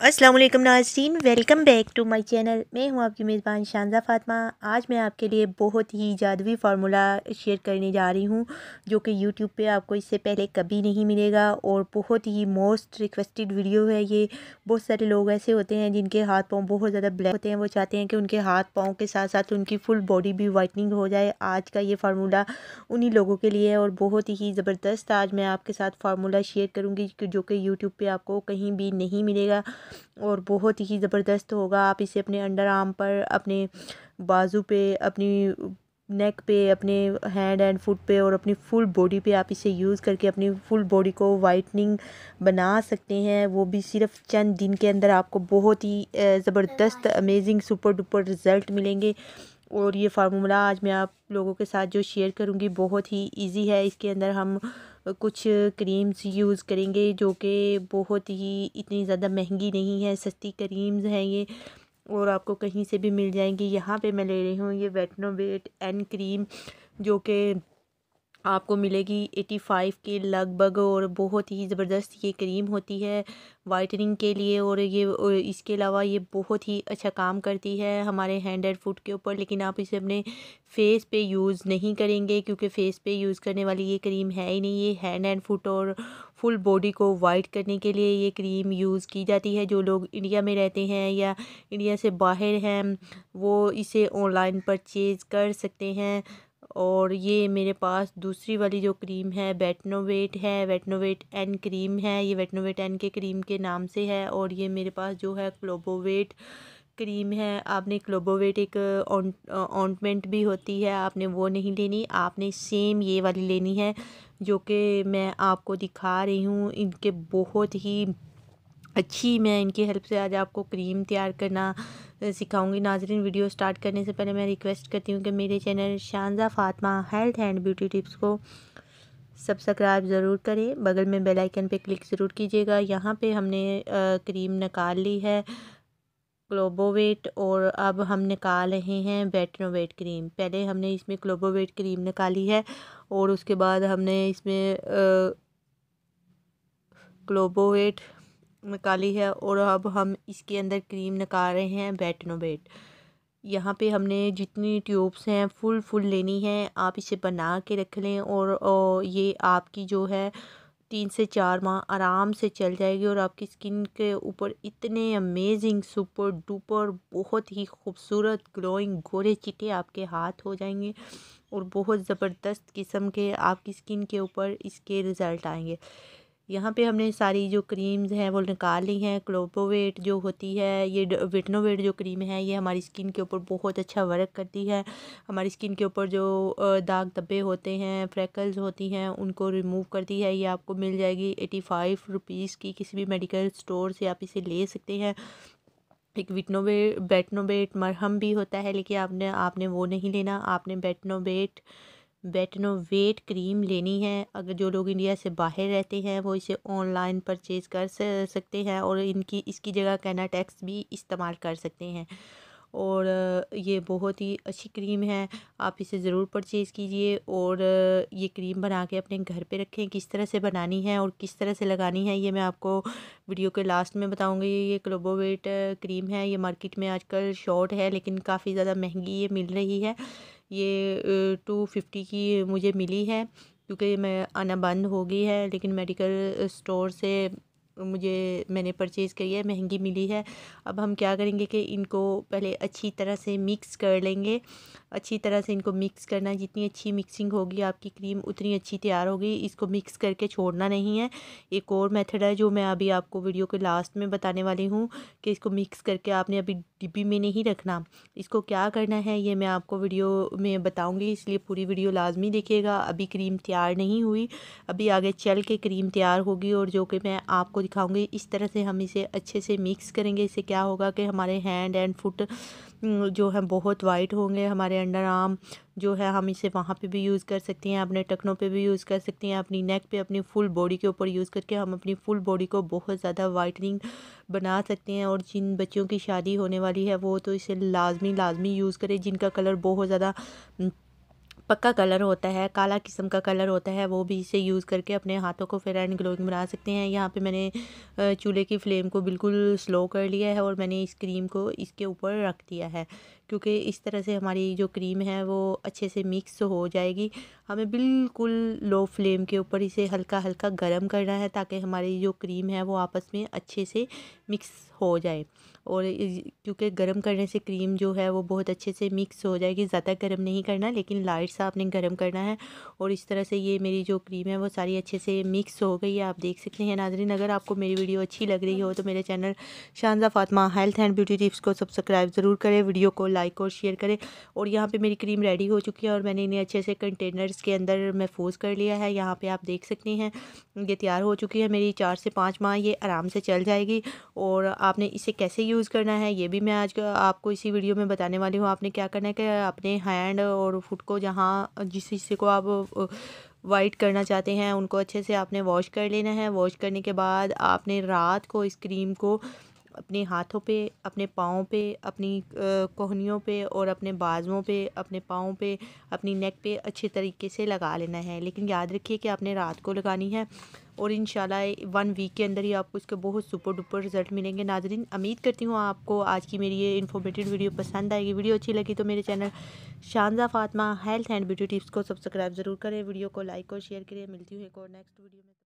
वालेकुम नाजरीन, welcome back to my channel. मैं हूँ आपकी मेज़बान शानजा फ़ातिमा। आज मैं आपके लिए बहुत ही जादुई फार्मूला शेयर करने जा रही हूँ, जो कि यूट्यूब पे आपको इससे पहले कभी नहीं मिलेगा और बहुत ही मोस्ट रिक्वेस्टेड वीडियो है ये। बहुत सारे लोग ऐसे होते हैं जिनके हाथ पाँव बहुत ज़्यादा ब्लैक होते हैं। वो चाहते हैं कि उनके हाथ पाँव के साथ साथ उनकी फुल बॉडी भी वाइटनिंग हो जाए। आज का ये फार्मूला उन्हीं लोगों के लिए है और बहुत ही ज़बरदस्त आज मैं आपके साथ फार्मूला शेयर करूँगी, जो कि यूट्यूब पर आपको कहीं भी नहीं मिलेगा। और बहुत ही ज़बरदस्त होगा। आप इसे अपने अंडर आर्म पर, अपने बाजू पे, अपनी नेक पे, अपने हैंड एंड फुट पे और अपनी फुल बॉडी पे आप इसे यूज़ करके अपनी फुल बॉडी को वाइटनिंग बना सकते हैं। वो भी सिर्फ़ चंद दिन के अंदर आपको बहुत ही ज़बरदस्त, अमेजिंग, सुपर डुपर रिज़ल्ट मिलेंगे। और ये फार्मूला आज मैं आप लोगों के साथ जो शेयर करूँगी, बहुत ही इजी है। इसके अंदर हम कुछ क्रीम्स यूज़ करेंगे जो कि बहुत ही इतनी ज़्यादा महँगी नहीं है, सस्ती क्रीम्स हैं ये और आपको कहीं से भी मिल जाएँगी। यहाँ पे मैं ले रही हूँ ये वेटनोवेट एन क्रीम जो कि आपको मिलेगी एटी फाइव के लगभग और बहुत ही ज़बरदस्त ये क्रीम होती है वाइटनिंग के लिए और ये, और इसके अलावा ये बहुत ही अच्छा काम करती है हमारे हैंड एंड फुट के ऊपर, लेकिन आप इसे अपने फेस पे यूज़ नहीं करेंगे क्योंकि फेस पे यूज़ करने वाली ये क्रीम है ही नहीं। ये हैंड एंड फुट और फुल बॉडी को वाइट करने के लिए ये क्रीम यूज़ की जाती है। जो लोग इंडिया में रहते हैं या इंडिया से बाहर हैं, वो इसे ऑनलाइन परचेज़ कर सकते हैं। और ये मेरे पास दूसरी वाली जो क्रीम है वेटनोवेट है वेटनोवेट एन क्रीम है, ये वेटनोवेट एन के क्रीम के नाम से है और ये मेरे पास जो है क्लोबोवेट क्रीम है। आपने क्लोबोवेट एक ऑनमेंट भी होती है, आपने वो नहीं लेनी, आपने सेम ये वाली लेनी है, जो कि मैं आपको दिखा रही हूँ। इनके बहुत ही अच्छी मैं इनकी हेल्प से आज आपको क्रीम तैयार करना सिखाऊँगी। नाजरीन वीडियो स्टार्ट करने से पहले मैं रिक्वेस्ट करती हूँ कि मेरे channel Shanza Fatima health and beauty tips को सब्सक्राइब ज़रूर करें। बगल में बेल आइकन पे क्लिक ज़रूर कीजिएगा। यहाँ पे हमने क्रीम निकाल ली है क्लोबोवेट और अब हम निकाल रहे हैं वेटनोवेट क्रीम पहले हमने इसमें क्लोबोवेट क्रीम निकाली है, और उसके बाद हमने इसमें क्लोबोवेट निकाली है और अब हम इसके अंदर क्रीम निकाल रहे हैं बेटनोबेट यहाँ पे हमने जितनी ट्यूब्स हैं फुल फुल लेनी है आप इसे बना के रख लें और, और ये आपकी जो है तीन से चार माह आराम से चल जाएगी और आपकी स्किन के ऊपर इतने अमेजिंग सुपर डुपर बहुत ही खूबसूरत ग्लोइंग गोरे चिटे आपके हाथ हो जाएँगे और बहुत ज़बरदस्त किस्म के आपकी स्किन के ऊपर इसके रिज़ल्ट आएँगे। यहाँ पे हमने सारी जो क्रीम्स हैं वो निकाल ली हैं क्लोपोवेट जो होती है, ये विटनोवेट जो क्रीम है, ये हमारी स्किन के ऊपर बहुत अच्छा वर्क करती है। हमारी स्किन के ऊपर जो दाग धब्बे होते हैं फ्रैकल्स होती हैं, उनको रिमूव करती है। ये आपको मिल जाएगी एटी फाइव रुपीज़ की किसी भी मेडिकल स्टोर से आप इसे ले सकते हैं। एक विटनोवेट बेटनोवेट मरहम भी होता है, लेकिन आपने आपने वो नहीं लेना। आपने बेटनोवेट क्रीम लेनी है। अगर जो लोग इंडिया से बाहर रहते हैं, वो इसे ऑनलाइन परचेज़ कर सकते हैं और इनकी, इसकी जगह कैनाटेक्स भी इस्तेमाल कर सकते हैं। और ये बहुत ही अच्छी क्रीम है। आप इसे ज़रूर परचेज़ कीजिए और ये क्रीम बना के अपने घर पे रखें। किस तरह से बनानी है और किस तरह से लगानी है, ये मैं आपको वीडियो के लास्ट में बताऊँगी। ये क्लोबोवेट क्रीम है। ये मार्केट में आजकल शॉर्ट है, लेकिन काफ़ी ज़्यादा महँगी ये मिल रही है। ये टू फिफ्टी की मुझे मिली है, क्योंकि मैं आना बंद हो गई है, लेकिन मेडिकल स्टोर से मुझे, मैंने परचेज़ करी है, महँगी मिली है। अब हम क्या करेंगे कि इनको पहले अच्छी तरह से मिक्स कर लेंगे। अच्छी तरह से इनको मिक्स करना, जितनी अच्छी मिक्सिंग होगी, आपकी क्रीम उतनी अच्छी तैयार होगी। इसको मिक्स करके छोड़ना नहीं है। एक और मेथड है, जो मैं अभी आपको वीडियो के लास्ट में बताने वाली हूँ, कि इसको मिक्स करके आपने अभी डिब्बी में नहीं रखना। इसको क्या करना है, ये मैं आपको वीडियो में बताऊँगी, इसलिए पूरी वीडियो लाजमी देखिएगा। अभी क्रीम तैयार नहीं हुई। अभी आगे चल के क्रीम तैयार होगी और जो कि मैं आपको दिखाऊँगी, इस तरह से हम इसे अच्छे से मिक्स करेंगे। इससे क्या होगा कि हमारे हैंड एंड फुट जो है, बहुत वाइट होंगे हमारे अंडर आर्म जो है, हम इसे वहाँ पे भी यूज़ कर सकते हैं, अपने टखनों पे भी यूज़ कर सकते हैं, अपनी नेक पे, अपनी फुल बॉडी के ऊपर यूज़ करके हम अपनी फुल बॉडी को बहुत ज़्यादा वाइटनिंग बना सकते हैं और जिन बच्चों की शादी होने वाली है, वो तो इसे लाजमी लाजमी यूज़ करें, जिनका कलर बहुत ज़्यादा पक्का कलर होता है, काला किस्म का कलर होता है, वो भी इसे यूज़ करके अपने हाथों को फेयर एंड ग्लोइंग बना सकते हैं। यहाँ पे मैंने चूल्हे की फ्लेम को बिल्कुल स्लो कर लिया है और मैंने इस क्रीम को इसके ऊपर रख दिया है, क्योंकि इस तरह से हमारी जो क्रीम है वो अच्छे से मिक्स हो जाएगी। हमें बिल्कुल लो फ्लेम के ऊपर इसे हल्का हल्का गर्म करना है, ताकि हमारी जो क्रीम है वो आपस में अच्छे से मिक्स हो जाए। और क्योंकि गर्म करने से क्रीम जो है वो बहुत अच्छे से मिक्स हो जाएगी, ज़्यादा गर्म नहीं करना, लेकिन लाइट सा आपने गर्म करना है और इस तरह से ये मेरी जो क्रीम है, वो सारी अच्छे से मिक्स हो गई है। आप देख सकते हैं नाजरीन, अगर आपको मेरी वीडियो अच्छी लग रही हो तो मेरे channel Shanza Fatima health and beauty tips को सब्सक्राइब ज़रूर करें वीडियो को लाइक और शेयर करें। और यहाँ पर मेरी क्रीम रेडी हो चुकी है और मैंने इन्हें अच्छे से कंटेनर्स के अंदर महफूज कर लिया है। यहाँ पर आप देख सकते हैं, ये तैयार हो चुकी है मेरी चार से पाँच माह, ये आराम से चल जाएगी। और आपने इसे कैसे यूज़ करना है, ये भी मैं आज आपको इसी वीडियो में बताने वाली हूँ, आपने क्या करना है कि अपने हैंड और फुट को जहाँ जिस हिस्से को आप वाइट करना चाहते हैं, उनको अच्छे से आपने वॉश कर लेना है। वॉश करने के बाद आपने रात को इस क्रीम को अपने हाथों पे, अपने पाँव पे, अपनी कोहनियों पे और अपने बाजुओं पे, अपने पाँव पे, अपनी नेक पे अच्छे तरीके से लगा लेना है। लेकिन याद रखिए कि आपने रात को लगानी है और इन वन वीक के अंदर ही आपको इसके बहुत सुपर डुपर रिज़ल्ट मिलेंगे। नाजरीन, उम्मीद करती हूँ आपको आज की मेरी ये इन्फॉर्मेटिव वीडियो पसंद आएगी। वीडियो अच्छी लगी तो मेरे channel Shanza Fatima health and beauty tips को सब्सक्राइब ज़रूर करें। वीडियो को लाइक और शेयर करें। मिलती हूँ एक और नेक्स्ट वीडियो में।